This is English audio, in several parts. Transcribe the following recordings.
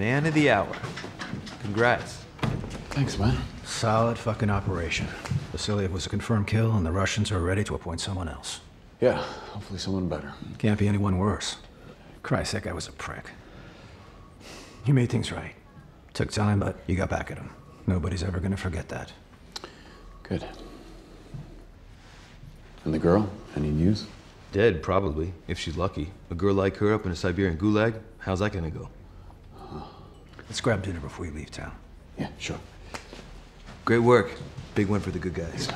Man of the hour. Congrats. Thanks, man. Solid fucking operation. Vasiliev was a confirmed kill, and the Russians are ready to appoint someone else. Yeah, hopefully someone better. Can't be anyone worse. Christ, that guy was a prick. You made things right. Took time, but you got back at him. Nobody's ever gonna forget that. Good. And the girl? Any news? Dead, probably, if she's lucky. A girl like her up in a Siberian gulag, how's that gonna go? Let's grab dinner before we leave town. Yeah, sure. Great work. Big win for the good guys.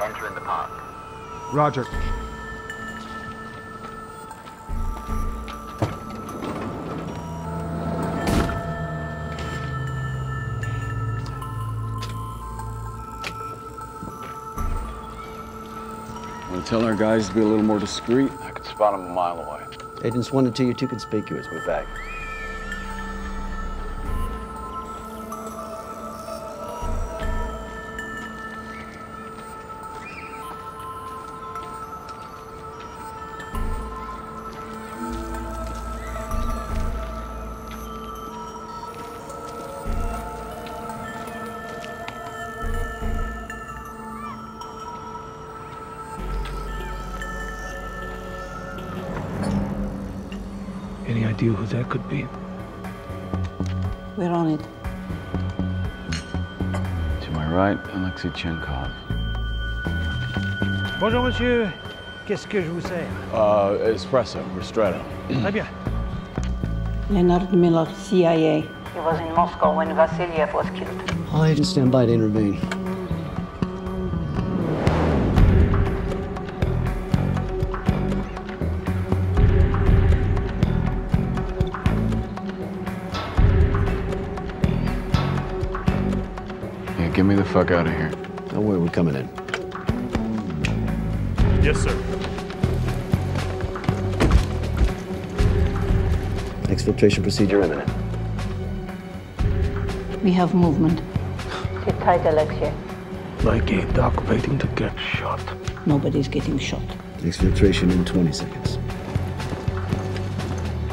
Entering the park. Roger. Want to tell our guys to be a little more discreet? I could spot them a mile away. Agents one and two, you're too conspicuous. We're back. Idea who that could be? We're on it. To my right, Alexei Tchenkov. Bonjour, monsieur. Qu'est-ce que je vous sers? Uh, espresso, ristretto. Très bien. Leonard Miller, CIA. He was in Moscow when Vasiliev was killed. All agents stand by to intervene. Fuck out of here. Don't worry, we're coming in. Yes, sir. Exfiltration procedure imminent. We have movement. Sit tight, Alexia. Like a duck waiting to get shot. Nobody's getting shot. Exfiltration in 20 seconds.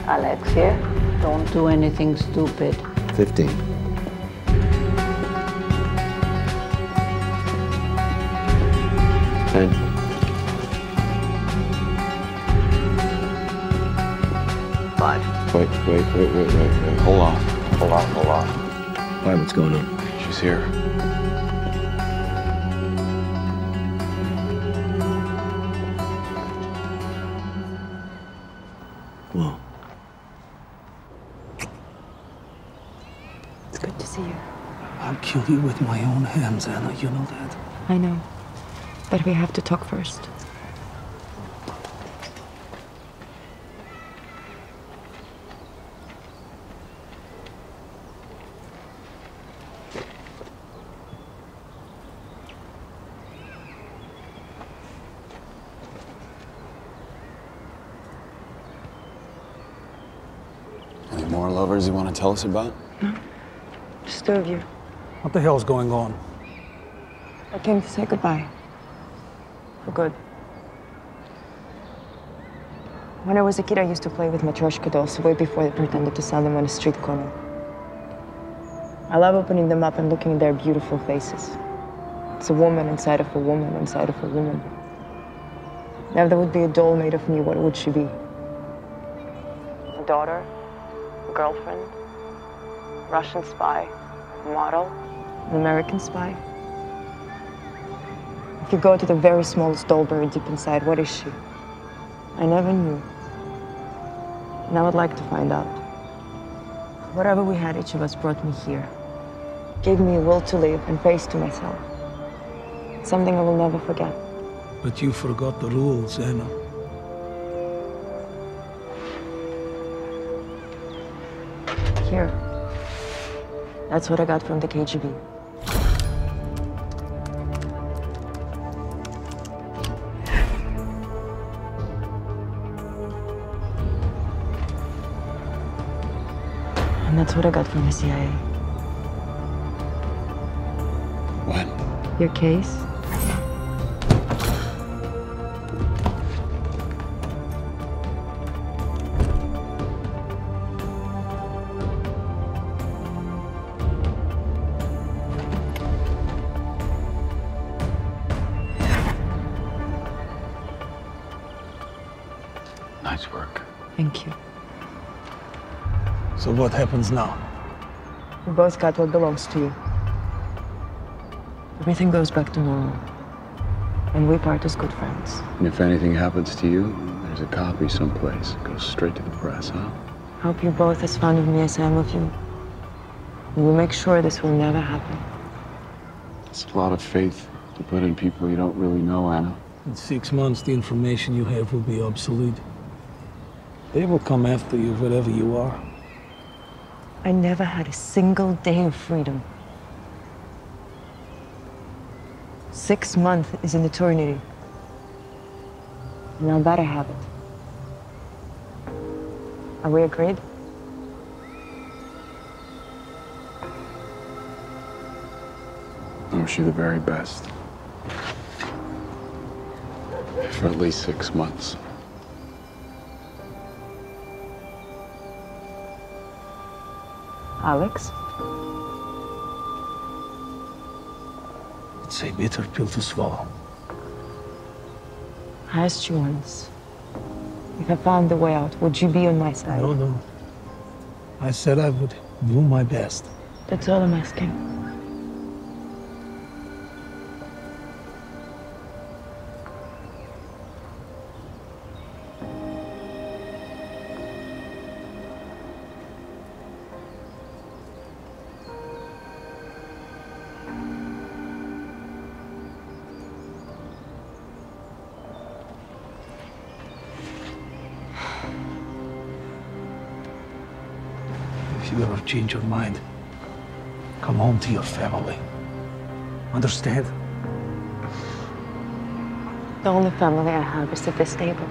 Alexia, don't do anything stupid. 15. Ten. Five. Wait, wait, wait, wait, wait, wait. Hold on. Hold on, hold on. Five, what's going on? She's here. Whoa. It's good to see you. I'll kill you with my own hands, Anna. You know that. I know. But we have to talk first. Any more lovers you want to tell us about? Just two of you. What the hell's going on? I came to say goodbye. For good. When I was a kid, I used to play with Matryoshka dolls way before they pretended to sell them on a street corner. I love opening them up and looking at their beautiful faces. It's a woman inside of a woman inside of a woman. Now, if there would be a doll made of me, what would she be? A daughter? A girlfriend? Russian spy? A model? An American spy? If you go to the very smallest doll buried deep inside, what is she? I never knew. And I would like to find out. Whatever we had, each of us brought me here. Gave me a will to live and face to myself. It's something I will never forget. But you forgot the rules, Anna. Here. That's what I got from the KGB. And that's what I got from the CIA. What? Your case? Nice work. Thank you. So what happens now? We both got what belongs to you. Everything goes back to normal. And we part as good friends. And if anything happens to you, there's a copy someplace. It goes straight to the press, huh? Hope you're both as fond of me as I am of you. And we'll make sure this will never happen. It's a lot of faith to put in people you don't really know, Anna. In six months, the information you have will be obsolete. They will come after you wherever you are. I never had a single day of freedom. Six months is an eternity. And I'll better have it. Are we agreed? I wish you the very best. For at least six months. Alex? It's a bitter pill to swallow. I asked you once. If I found the way out, would you be on my side? No, no. I said I would do my best. That's all I'm asking. You ever change your mind, come home to your family. Understand? The only family I have is at this table.